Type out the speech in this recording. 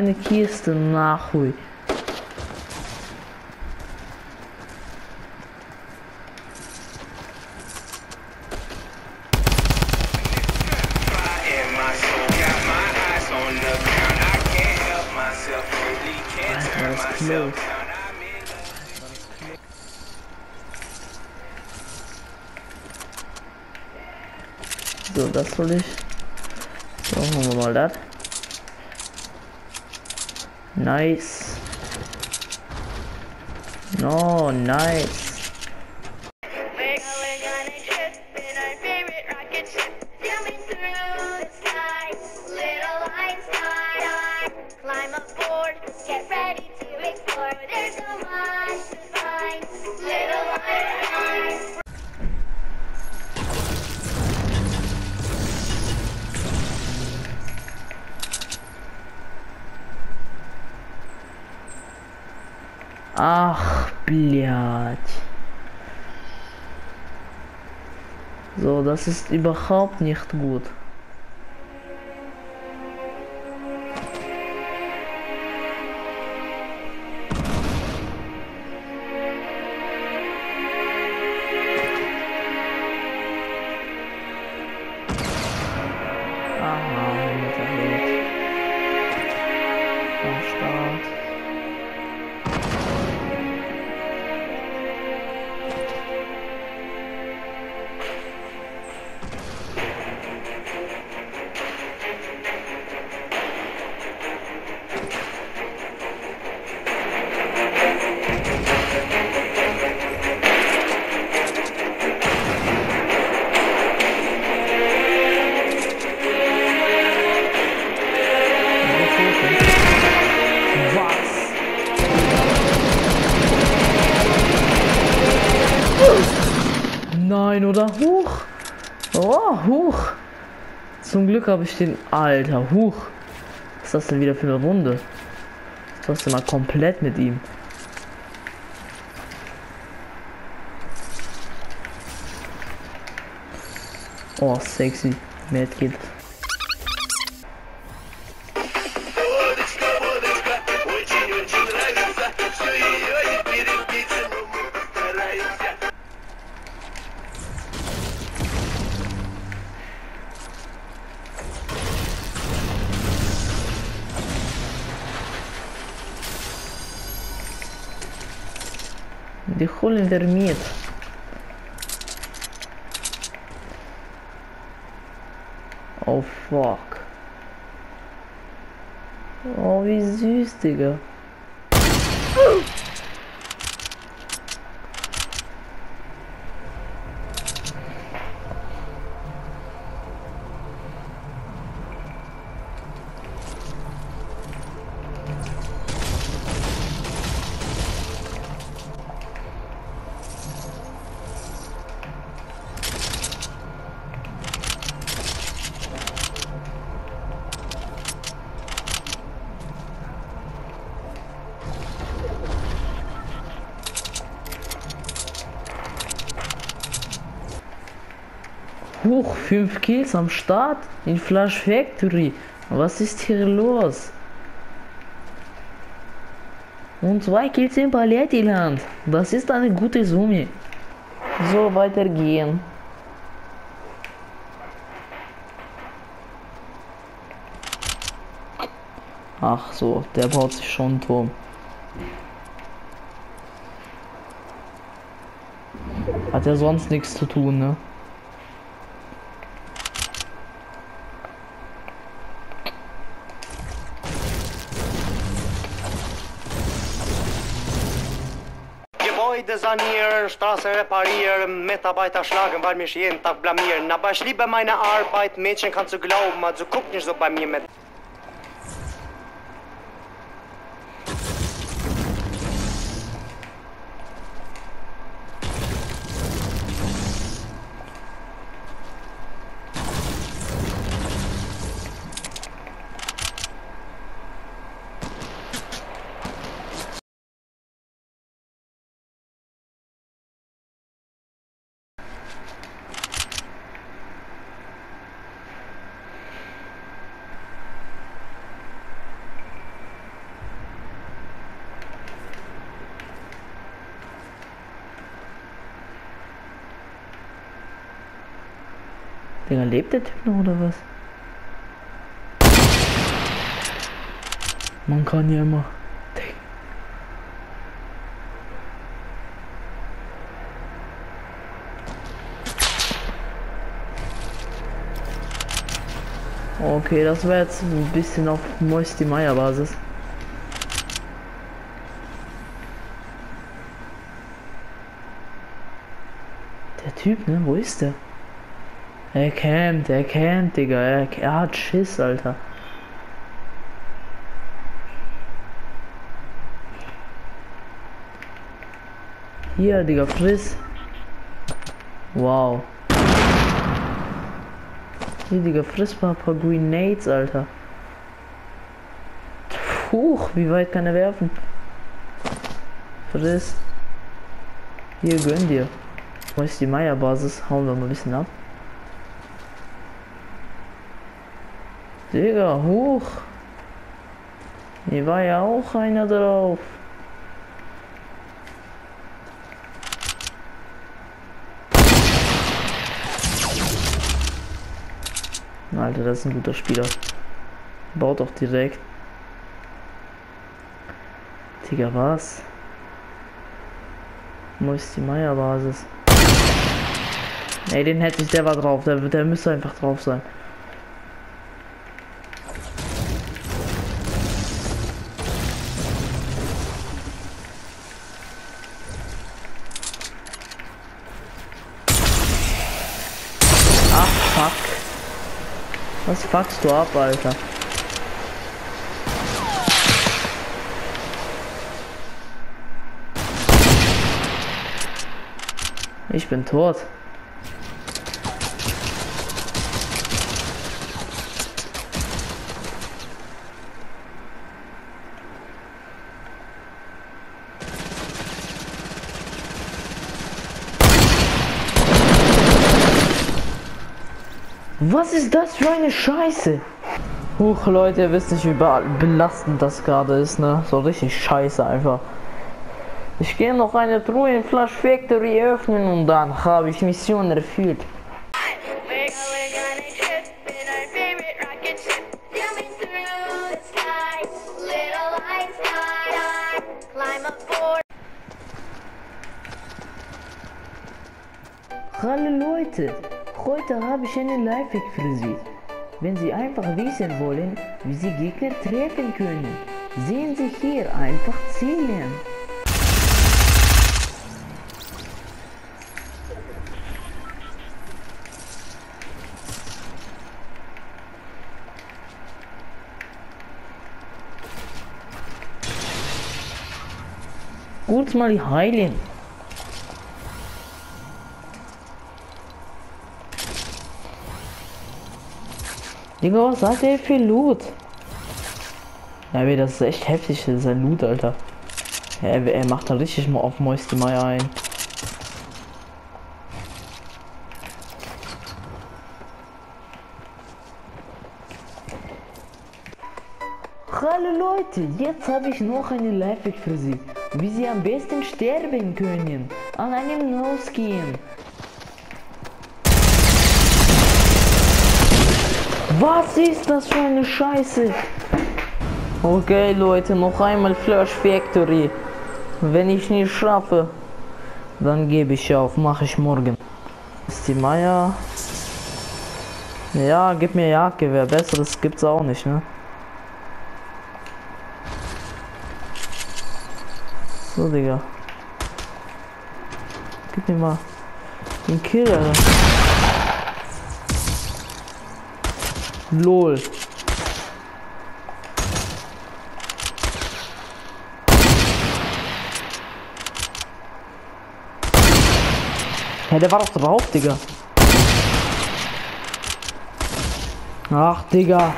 eine Kiste, love. So, das soll ich. So, machen wir mal das. Nice. climb aboard, get ready to explore. Ach, blöd. So, das ist überhaupt nicht gut. Nein, oder? Huch. Oh, huch. Zum Glück habe ich den... Alter, huch. Was ist das denn wieder für eine Runde? Das hast mal komplett mit ihm. Oh, sexy. Mad geht. Die holen wir mit. Oh fuck. Oh, wie Huch, 5 Kills am Start in Flash Factory. Was ist hier los? Und zwei Kills in Palettiland. Das ist eine gute Summe. So, weitergehen. Ach so, der baut sich schon einen Turm. Hat ja sonst nichts zu tun, ne? tanir, shtrasë reparier, me ta bajta shlagën, valmi shjen, tak blamir, na bashli be majna arbajt, meqen kanë të glau, ma të kup një shdo bajmi. Digga, lebt der Typ noch oder was? Man kann ja immer. Okay, das wäre jetzt ein bisschen auf Moisty Meier Basis. Der Typ, ne? Wo ist der? Er campt, er campt, Digga. Er, er hat Schiss, Alter. Hier, Digga, friss. Wow. Hier, Digga, friss mal ein paar Grenades, Alter. Huch, wie weit kann er werfen? Friss. Hier, gönn dir. Wo ist die Meier-Basis? Hauen wir mal ein bisschen ab. Digga, hoch. Hier war ja auch einer drauf. Alter, das ist ein guter Spieler. Baut doch direkt. Digga, was? Wo ist die Meier-Basis? Ey, den hätte ich, der war drauf. Der, der müsste einfach drauf sein. Was fuckst du ab, Alter? Ich bin tot. Was ist das für eine Scheiße? Huch, Leute, ihr wisst nicht, wie be- belastend das gerade ist, ne? So richtig scheiße einfach. Ich gehe noch eine Truhe in Flash Factory öffnen und dann habe ich Mission erfüllt. Hallo Leute, heute habe ich einen Lifehack für Sie. Wenn Sie einfach wissen wollen, wie Sie Gegner treffen können, sehen Sie hier einfach zielen. Kurz mal heilen. Digga, was hat der für Loot? Ja, ey, das ist echt heftig, sein Loot, Alter. Er, er macht da richtig mal auf Moisty Meier ein. Hallo Leute, jetzt habe ich noch eine Lifehack für Sie, wie Sie am besten sterben können. An einem No-Skin. Was ist das für eine Scheiße? Okay, Leute, noch einmal Flash Factory. Wenn ich nicht schaffe, dann gebe ich auf, mache ich morgen. Ist die Meier? Ja, gib mir Jagdgewehr. Besseres gibt's auch nicht, ne? So, Digga. Gib mir mal den Kill, LOL. Ja, der war doch drauf, Digga. Ach, Digga.